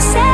said